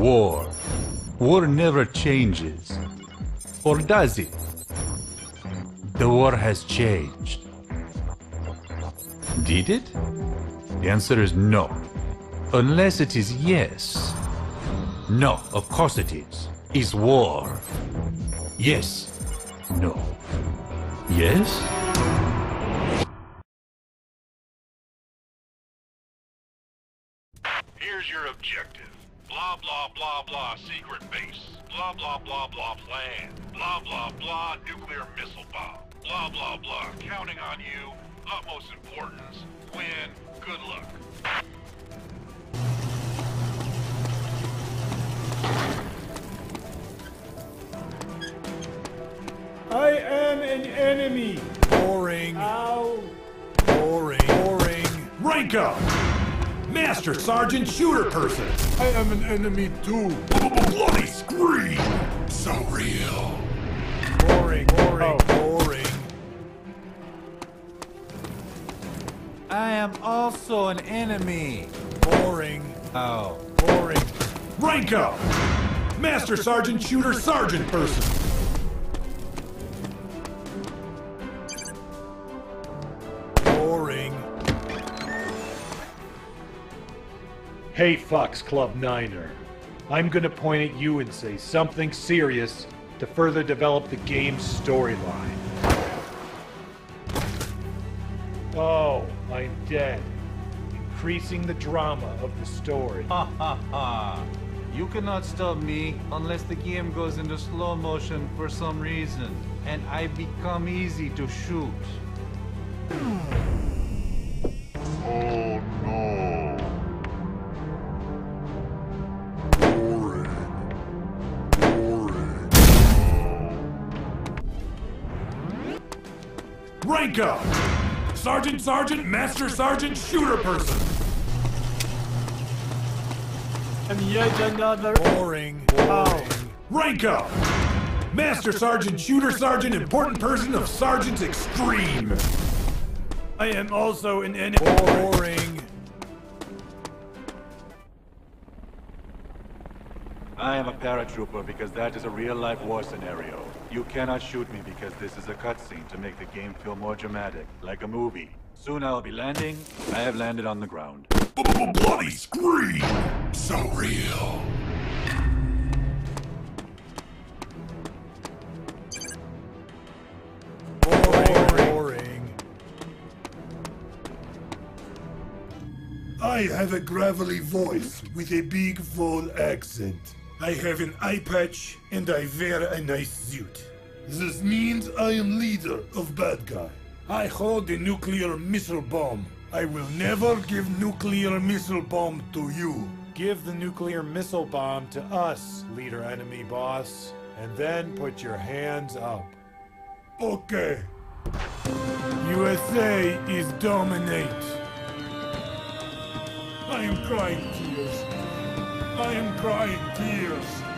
War. War never changes. Or does it? The war has changed. Did it? The answer is no. Unless it is yes. No, of course it is. Is war. Yes. No. Yes? Here's your objective. Blah, blah, blah, blah, secret base. Blah, blah, blah, blah, plan. Blah, blah, blah, nuclear missile bomb. Blah, blah, blah, counting on you. Utmost importance. Win. Good luck. I am an enemy. Boring. Ow. Boring. Boring. Rank up! Master Sergeant Shooter Person! I am an enemy too. Bloody scream! So real. Boring. Oh. Boring. Boring. I am also an enemy. Boring. Oh. Boring. Ranko! Master Sergeant Shooter Sergeant Person! Boring. Hey, Fox Club Niner. I'm gonna point at you and say something serious to further develop the game's storyline. Oh, I'm dead. Increasing the drama of the story. Ha ha ha. You cannot stop me unless the game goes into slow motion for some reason, and I become easy to shoot. Rank up! Sergeant Sergeant Master Sergeant Shooter Person! And yet another. Boring. Boring. Rank up! Master Sergeant Shooter Sergeant Important Person of Sergeant's Extreme! I am also an enemy. Boring. I am a paratrooper because that is a real-life war scenario. You cannot shoot me because this is a cutscene to make the game feel more dramatic, like a movie. Soon I will be landing. I have landed on the ground. Bloody scream! So real. Boring. Boring. I have a gravelly voice with a big full accent. I have an eye patch and I wear a nice suit. This means I am leader of bad guy. I hold a nuclear missile bomb. I will never give nuclear missile bomb to you. Give the nuclear missile bomb to us, leader enemy boss. And then put your hands up. Okay. USA is dominate. I am crying tears. I am crying tears.